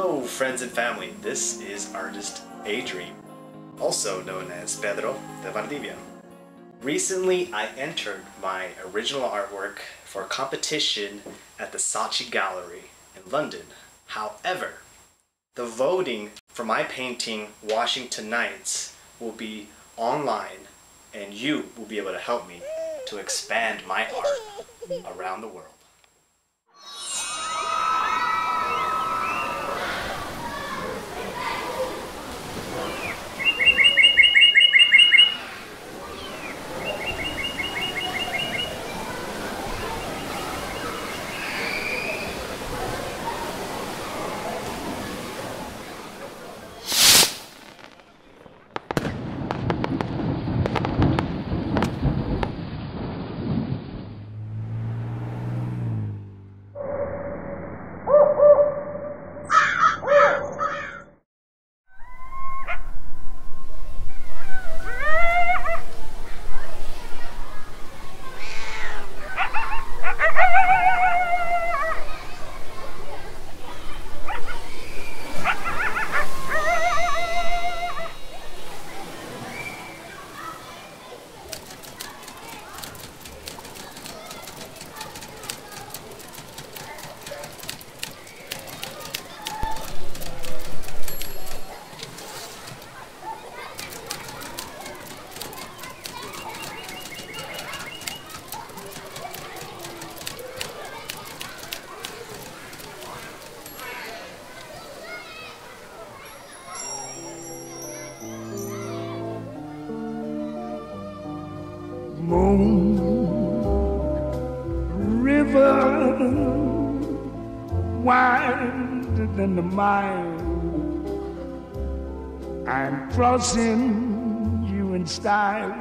Hello, friends and family. This is artist A-Dream, also known as Pedro de Valdivia. Recently, I entered my original artwork for a competition at the Saatchi Gallery in London. However, the voting for my painting Washington Nights will be online and you will be able to help me to expand my art around the world. Ha ha ha! Moon, river, wider than the mile. I'm crossing you in style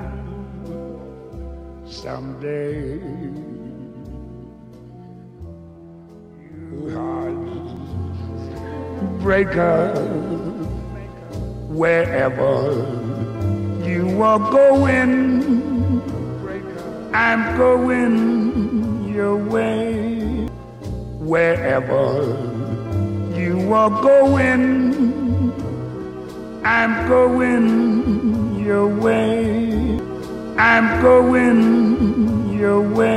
someday. You heartbreaker, wherever you are going. I'm going your way. Wherever you are going, I'm going your way. I'm going your way.